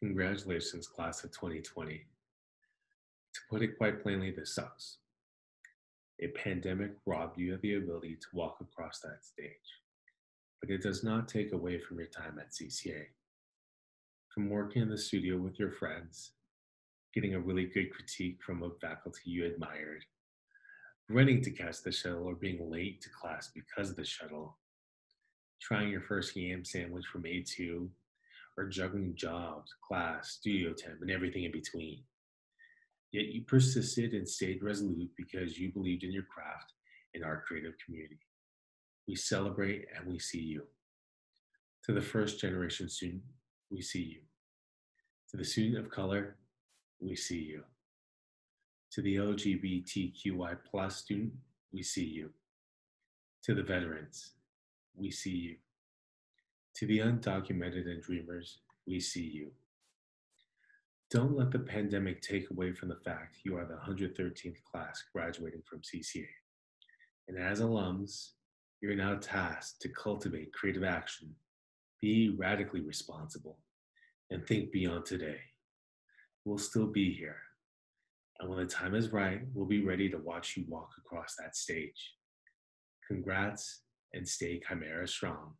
Congratulations, class of 2020. To put it quite plainly, this sucks. A pandemic robbed you of the ability to walk across that stage, but it does not take away from your time at CCA. From working in the studio with your friends, getting a really good critique from a faculty you admired, running to catch the shuttle or being late to class because of the shuttle, trying your first yam sandwich from A2, or juggling jobs, class, studio time, and everything in between. Yet you persisted and stayed resolute because you believed in your craft and our creative community. We celebrate and we see you. To the first generation student, we see you. To the student of color, we see you. To the LGBTQI plus student, we see you. To the veterans, we see you. To the undocumented and dreamers, we see you. Don't let the pandemic take away from the fact you are the 113th class graduating from CCA. And as alums, you're now tasked to cultivate creative action, be radically responsible, and think beyond today. We'll still be here. And when the time is right, we'll be ready to watch you walk across that stage. Congrats and stay Chimera strong.